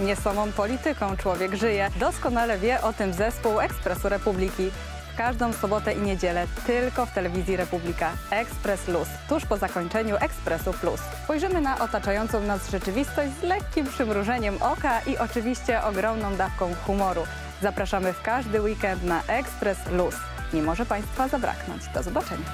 Nie samą polityką człowiek żyje. Doskonale wie o tym zespół Ekspresu Republiki. W każdą sobotę i niedzielę tylko w telewizji Republika. Ekspres Luz, tuż po zakończeniu Ekspresu Plus. Spojrzymy na otaczającą nas rzeczywistość z lekkim przymrużeniem oka i oczywiście ogromną dawką humoru. Zapraszamy w każdy weekend na Ekspres Luz. Nie może Państwa zabraknąć. Do zobaczenia.